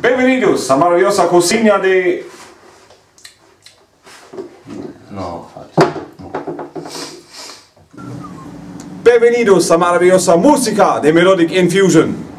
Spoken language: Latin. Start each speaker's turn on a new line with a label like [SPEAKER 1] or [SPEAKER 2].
[SPEAKER 1] Bienvenidos a maravillosa cocina de...
[SPEAKER 2] No, no.
[SPEAKER 1] Bienvenidos a maravillosa música de Melodic Infusion.